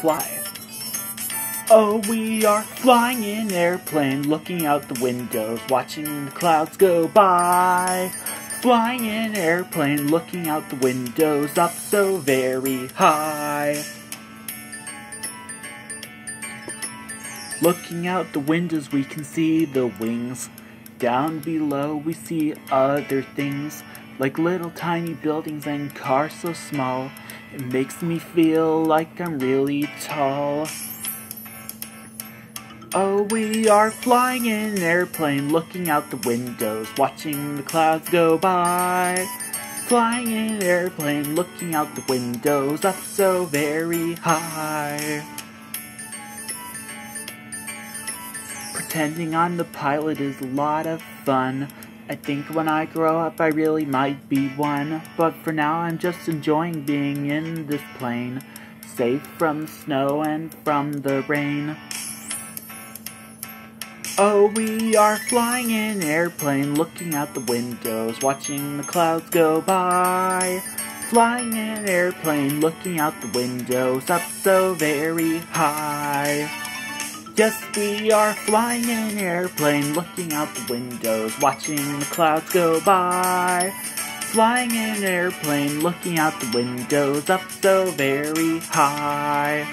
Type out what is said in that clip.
fly. Oh, we are flying in airplane, looking out the windows, watching the clouds go by. Flying in airplane, looking out the windows, up so very high. Looking out the windows, we can see the wings. Down below, we see other things, like little tiny buildings and cars so small. It makes me feel like I'm really tall. Oh, we are flying in an airplane, looking out the windows, watching the clouds go by. Flying in an airplane, looking out the windows, up so very high. Pretending I'm the pilot is a lot of fun. I think when I grow up I really might be one, but for now I'm just enjoying being in this plane, safe from snow and from the rain. Oh, we are flying in airplane, looking out the windows, watching the clouds go by. Flying in airplane, looking out the windows, up so very high. Yes, we are flying in an airplane, looking out the windows, watching the clouds go by. Flying in an airplane, looking out the windows, up so very high.